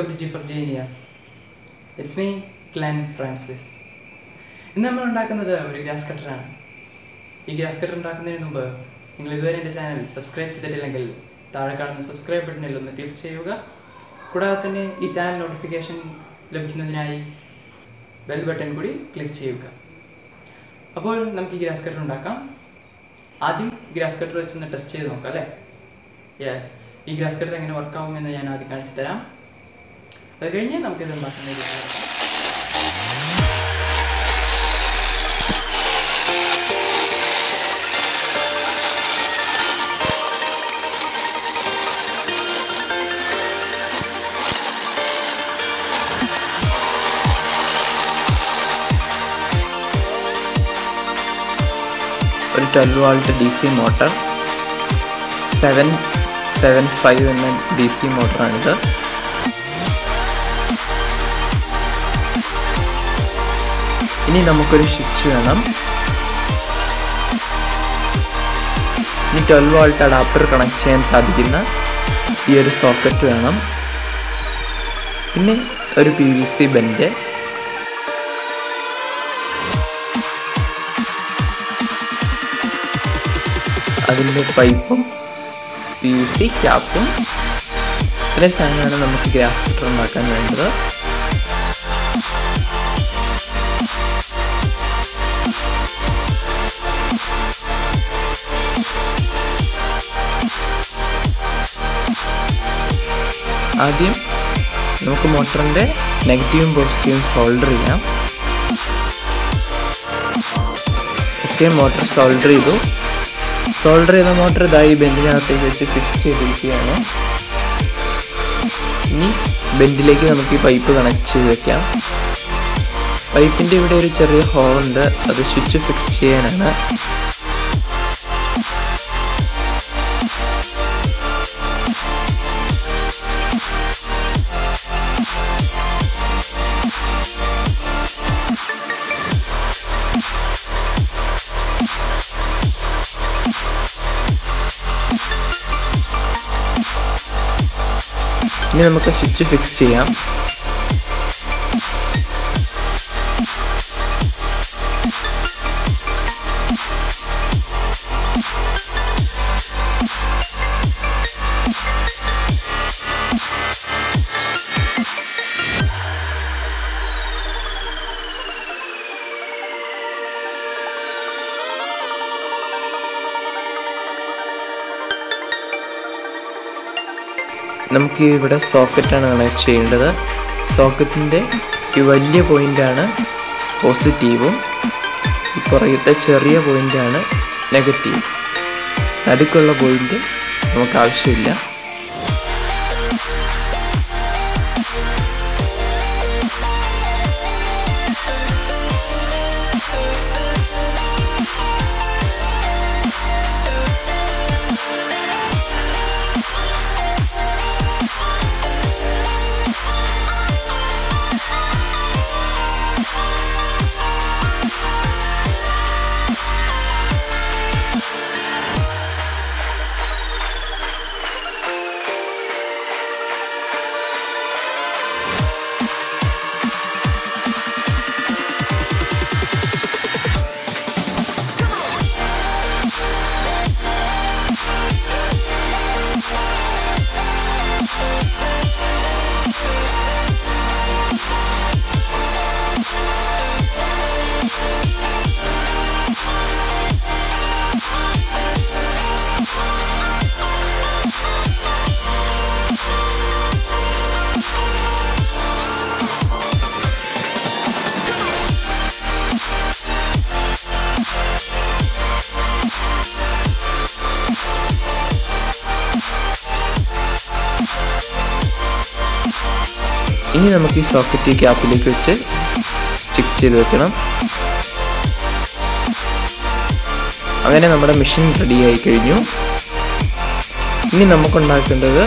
Welcome to G four genius it's me Glen Francis ഇന്ന് നമ്മൾ ഉണ്ടാക്കുന്നത് ഒരു ഗ്രാസ് കട്ടറാണ്. ഈ ഗ്രാസ് കട്ടർ ഉണ്ടാക്കുന്നതിന് മുമ്പ് നിങ്ങൾ ഇതുവരെ എന്റെ ചാനൽ സബ്സ്ക്രൈബ് ചെയ്തിട്ടില്ലെങ്കിൽ താഴെ കാണുന്ന സബ്സ്ക്രൈബ് ബട്ടണിൽ ഒന്ന് ക്ലിക്ക് ചെയ്യുക. കൂടാതെ തന്നെ ഈ ചാനൽ നോട്ടിഫിക്കേഷൻ ലഭിക്കുന്നതിനായി ബെൽ ബട്ടൺ കൂടി ക്ലിക്ക് ചെയ്യുക. അപ്പോൾ നമുക്ക് ഈ ഗ്രാസ് കട്ടർ ഉണ്ടാക്കാം. ആദ്യം ഗ്രാസ് കട്ടർ വെച്ചൊന്ന് ടെസ്റ്റ് ചെയ്ത് നോക്കാം അല്ലേ? യെസ് ഈ ഗ്രാസ് കട്ടർ എങ്ങനെ വർക്ക് ആവുമെന്ന് ഞാൻ ആദ്യം കാണിച്ചു തരാം. അത് കഴിഞ്ഞ് നമുക്കിത് ഉണ്ടാക്കുന്ന രീതി നോക്കാം. ഒരു twelve volt D C motor seven seven five എന്ന ഡി സി മോട്ടറാണിത് ഇനി നമുക്കൊരു സ്വിച്ച് വേണം. ഇനി ട്വൽവ് വോൾട്ട് അഡാപ്റ്റർ കണക്ട് ചെയ്യാൻ സാധിക്കുന്ന ഈ ഒരു സോക്കറ്റ് വേണം. പിന്നെ ഒരു പി വി സി ബെൻഡ് അതിന്റെ പൈപ്പും പി വി സി ക്യാപ്പും ഇത്രയും സാധനമാണ് നമുക്ക് ഗ്യാസ് കട്ടർ ഉണ്ടാക്കാൻ വേണ്ടത്. ആദ്യം നമുക്ക് മോട്ടറിന്റെ നെഗറ്റീവും പോസിറ്റീവും സോൾഡർ ചെയ്യാം. ഓക്കെ മോട്ടർ സോൾഡർ ചെയ്തു. സോൾഡർ ചെയ്ത മോട്ടർ ഇതായി ബെൻഡിനകത്തേക്ക് വെച്ച് ഫിക്സ് ചെയ്തിരിക്കുകയാണ്. ഇനി ബെൻഡിലേക്ക് നമുക്ക് ഈ പൈപ്പ് കണക്ട് ചെയ്ത് വെക്കാം. പൈപ്പിന്റെ ഇവിടെ ഒരു ചെറിയ ഹോൾ ഉണ്ട്. അത് സ്വിച്ച് ഫിക്സ് ചെയ്യാനാണ്. ഇനി നമുക്ക് സ്വിച്ച് ഫിക്സ് ചെയ്യാം. നമുക്ക് ഇവിടെ സോക്കറ്റാണ് കണക്ട് ചെയ്യേണ്ടത്. സോക്കറ്റിന്റെ ഈ വലിയ പോയിന്റാണ് പോസിറ്റീവും ഈ പുറകത്തെ ചെറിയ പോയിന്റാണ് നെഗറ്റീവ് നടുക്കുള്ള പോയിന്റ് നമുക്ക് ആവശ്യമില്ല. ഇനി നമുക്ക് ഈ സോക്കറ്റ് ക്യാപ്പിലേക്ക് വെച്ച് സ്റ്റിക്ക് ചെയ്ത് വെക്കണം. അങ്ങനെ നമ്മുടെ മെഷീൻ റെഡി ആയി കഴിഞ്ഞു. ഇനി നമുക്കുണ്ടാക്കേണ്ടത്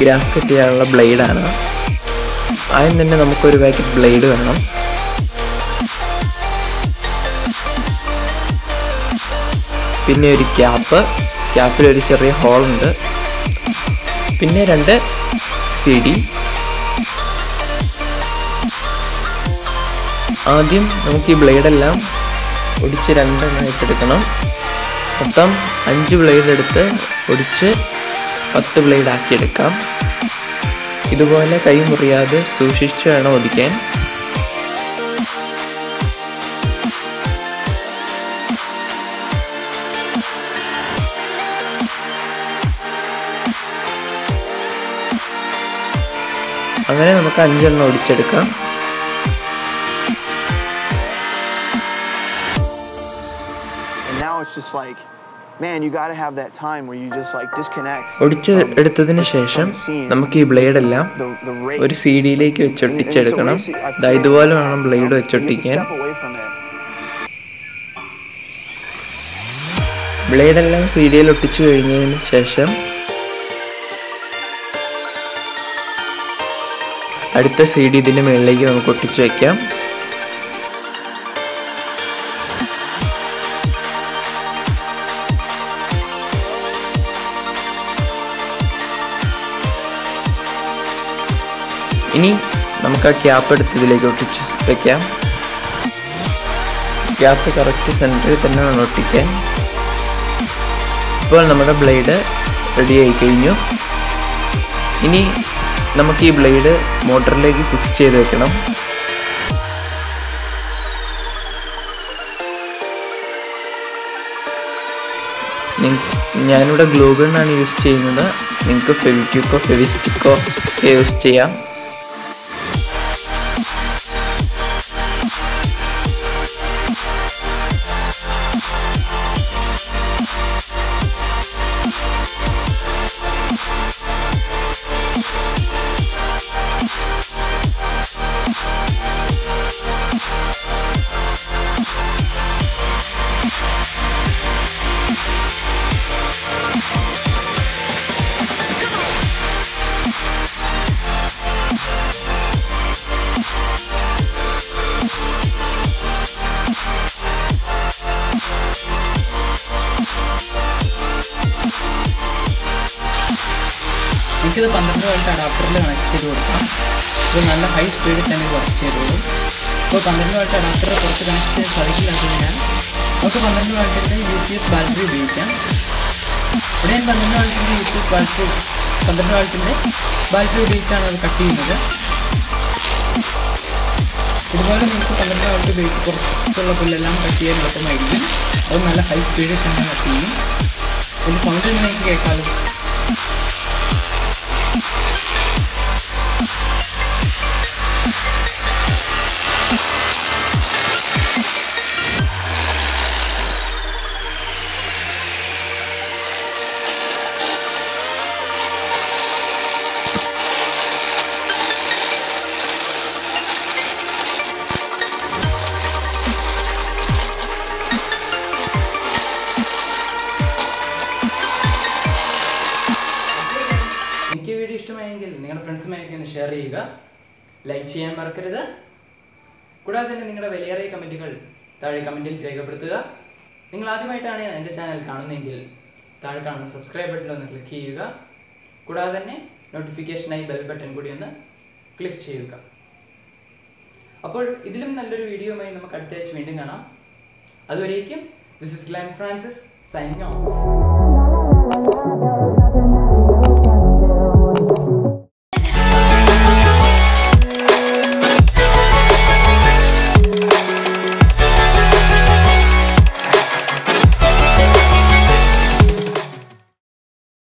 ഗ്രാസ് കട്ട് ചെയ്യാനുള്ള ബ്ലേഡാണ് ആദ്യം തന്നെ നമുക്കൊരു പാക്കറ്റ് ബ്ലേഡ് വേണം. പിന്നെ ഒരു ക്യാപ്പ് ക്യാപ്പിൽ ഒരു ചെറിയ ഹോളുണ്ട് പിന്നെ രണ്ട് സി ഡി ആദ്യം നമുക്ക് ഈ ബ്ലേഡെല്ലാം ഒടിച്ച് രണ്ടെണ്ണമായിട്ട് എടുക്കണം. മൊത്തം അഞ്ച് ബ്ലേഡ് എടുത്ത് ഒടിച്ച് പത്ത് ബ്ലേഡ് ആക്കി എടുക്കാം. ഇതുപോലെ കൈ മുറിയാതെ സൂക്ഷിച്ച് വേണം ഒടിക്കാൻ അങ്ങനെ നമുക്ക് അഞ്ചെണ്ണം ഒടിച്ചെടുക്കാം. Just like, man, you got to have that time where you just like disconnect. ഒടിച്ച് എടുത്തതിന് ശേഷം നമുക്ക് ഈ ബ്ലേഡ് എല്ലാം. ഒരു സി ഡിയിലേക്ക് വെച്ചൊട്ടിച്ചെടുക്കണം ഇതുപോലെ വേണം ബ്ലേഡ് വെച്ചൊട്ടിക്കാൻ ബ്ലേഡെല്ലാം സി ഡിയിൽ ഒട്ടിച്ചു കഴിഞ്ഞതിന് ശേഷം അടുത്ത സി ഡി ഇതിന്റെ മുകളിലേക്ക് നമുക്ക് ഒട്ടിച്ചു വെക്കാം ഇനി നമുക്ക് ആ ക്യാപ്പ് എടുത്ത് ഇതിലേക്ക് ഒട്ടിച്ച് വെക്കാം. ക്യാപ്പ് കറക്റ്റ് സെന്ററിൽ തന്നെ വേണം ഒട്ടിക്കാൻ. ഇപ്പോൾ നമ്മുടെ ബ്ലേഡ് റെഡി ആയി കഴിഞ്ഞു. ഇനി നമുക്ക് ഈ ബ്ലേഡ് മോട്ടറിലേക്ക് ഫിക്സ് ചെയ്ത് വെക്കണം. ഞാനിവിടെ ഗ്ലൂ ഗണ്ണാണ് യൂസ് ചെയ്യുന്നത്. നിങ്ങൾക്ക് ഫെവിക്യൂക്കോ ഫെവിസ്റ്റിക്കോ യൂസ് ചെയ്യാം. എനിക്കിത് പന്ത്രണ്ട് വോൾട്ട് അഡാപ്റ്ററിൽ കണക്ട് ചെയ്ത് കൊടുക്കാം. ഇത് നല്ല ഹൈ സ്പീഡിൽ തന്നെ വർക്ക് ചെയ്തോളൂ. ഇപ്പോൾ പന്ത്രണ്ട് വോൾട്ട് അഡാപ്റ്റർ കുറച്ച് കണക്ട് ചെയ്ത് സാധിക്കില്ലാത്തതിനാൽ നമുക്ക് പന്ത്രണ്ട് വോൾട്ടിന്റെ യു പി എസ് ബാറ്ററി ഉപയോഗിക്കാം. ഇവിടെ ഞാൻ പന്ത്രണ്ട് വോൾട്ടിന്റെ യു പി എസ് ബാറ്ററി പന്ത്രണ്ട് വോൾട്ടിന്റെ ബാറ്ററി ഉപയോഗിച്ചാണ് അത് കട്ട് ചെയ്യുന്നത്. ഇതുപോലെ നമുക്ക് പന്ത്രണ്ട് വോൾട്ട് ഉപയോഗിച്ച് കുറച്ചുള്ള പുല്ലെല്ലാം കട്ട് ചെയ്യാൻ എളുപ്പമായിരിക്കും അത് നല്ല ഹൈ സ്പീഡിൽ തന്നെ കട്ട് ചെയ്യും. ഒരു സൗണ്ട് നിങ്ങൾക്ക് കേൾക്കാമല്ലോ ഷെയർ ചെയ്യുക. ലൈക്ക് ചെയ്യാൻ മറക്കരുത്. കൂടാതെ തന്നെ നിങ്ങളുടെ വിലയേറിയ കമന്റുകൾ താഴെ കമന്റിൽ രേഖപ്പെടുത്തുക. നിങ്ങൾ ആദ്യമായിട്ടാണ് എന്റെ ചാനൽ കാണുന്നതെങ്കിൽ താഴെ കാണുന്ന സബ്സ്ക്രൈബ് ബട്ടൺ ഒന്ന് ക്ലിക്ക് ചെയ്യുക. കൂടാതെ തന്നെ നോട്ടിഫിക്കേഷനായി ബെൽ ബട്ടൺ കൂടി ഒന്ന് ക്ലിക്ക് ചെയ്യുക. അപ്പോൾ ഇതിലും നല്ലൊരു വീഡിയോയുമായി നമുക്ക് അടുത്ത ആഴ്ച വീണ്ടും കാണാം. അതുവരേക്കും this is Glen Francis signing off